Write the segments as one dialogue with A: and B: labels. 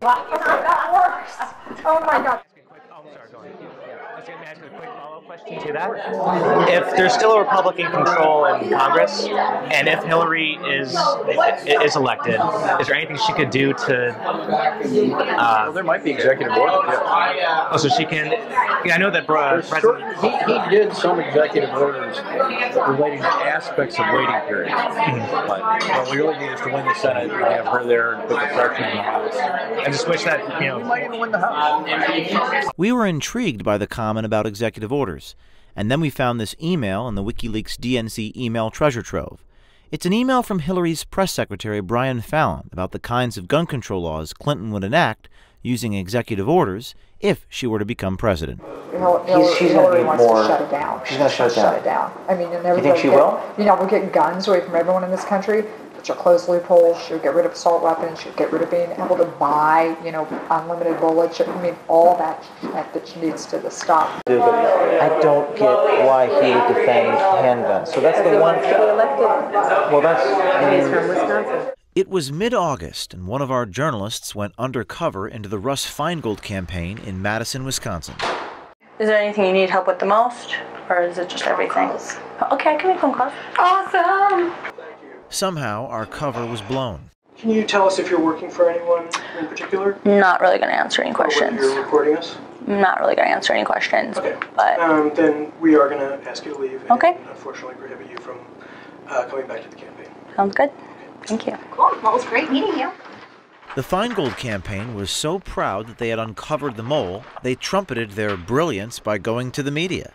A: Wow, that works. Oh my God if there's still a Republican control in Congress, and if Hillary is is elected, is there anything she could do to? Uh,
B: well, there might be executive order. Yeah.
A: Oh, so she can. Yeah, I know that. Uh,
B: short, he, he did some executive orders relating to aspects of waiting periods, mm-hmm. but what we really need is to win the Senate and have her there and put the pressure on the House.
A: And just wish that you know
B: we might even win the House.
C: We were intrigued by the comment about executive orders, and then we found this email in the WikiLeaks DNC email treasure trove. It's an email from Hillary's press secretary Brian Fallon about the kinds of gun control laws Clinton would enact using executive orders if she were to become president.
D: Hillary, she's Hillary wants more, to shut it down.
E: She's going to shut,
D: shut it down. I mean, and
E: you think she
D: get,
E: will?
D: You know, we're getting guns away from everyone in this country. She'll close loopholes. She'll get rid of assault weapons. She'll get rid of being able to buy, you know, unlimited bullets. I mean, all that that she needs to stop.
E: I don't get why he would defend handguns. So that's the one. Well, that's.
F: And he's from mm. Wisconsin.
C: It was mid August, and one of our journalists went undercover into the Russ Feingold campaign in Madison, Wisconsin.
F: Is there anything you need help with the most, or is it just everything? Okay, I can make phone calls. Awesome!
C: Somehow, our cover was blown.
G: Can you tell us if you're working for anyone in particular?
F: Not really going to answer any questions.
G: You're recording us?
F: not really going to answer any questions.
G: Okay.
F: But
G: um, then we are going to ask you to leave. And
F: okay.
G: Unfortunately, prohibit you from uh, coming back to the campaign.
F: Sounds good. Okay. Thank you.
H: Cool. Well, it was great meeting you.
C: The Feingold campaign was so proud that they had uncovered the mole, they trumpeted their brilliance by going to the media.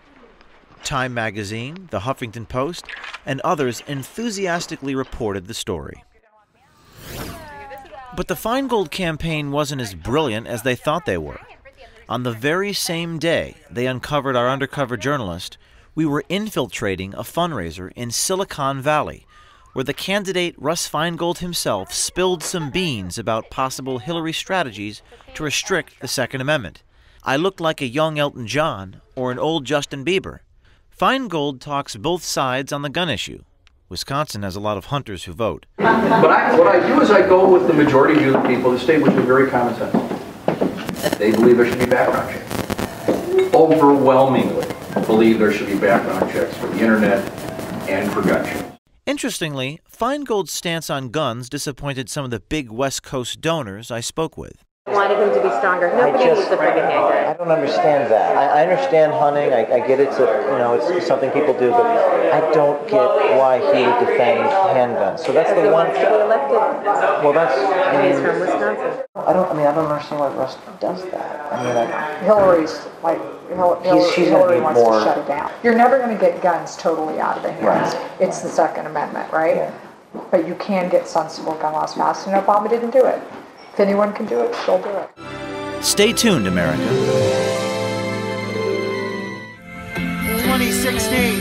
C: Time magazine, the Huffington Post, and others enthusiastically reported the story. But the Feingold campaign wasn't as brilliant as they thought they were. On the very same day they uncovered our undercover journalist, we were infiltrating a fundraiser in Silicon Valley, where the candidate Russ Feingold himself spilled some beans about possible Hillary strategies to restrict the Second Amendment. I looked like a young Elton John or an old Justin Bieber. Feingold talks both sides on the gun issue. Wisconsin has a lot of hunters who vote.
B: But I, what I do is I go with the majority of the people of the state, which is very common sense. They believe there should be background checks. Overwhelmingly believe there should be background checks for the internet and for gun shows.
C: Interestingly, Feingold's stance on guns disappointed some of the big West Coast donors I spoke with
F: wanted him to be stronger. Nobody
E: just,
F: needs a friggin' handgun.
E: I don't understand that. I, I understand hunting. I, I, get it's a, you know it's something people do, but I don't get why he would defend handguns. So that's the one. Well, that's.
F: And he's from Wisconsin.
E: I don't. I mean, I don't understand why Russ does that. I mean, I,
D: Hillary's like Hillary,
E: she's
D: Hillary wants
E: more,
D: to shut it down. You're never going to get guns totally out of the hands.
E: Right.
D: It's the Second Amendment, right?
E: Yeah.
D: But you can get sensible gun laws passed, and Obama didn't do it. If anyone can do it, she'll do it.
C: Stay tuned, America.
I: 2016.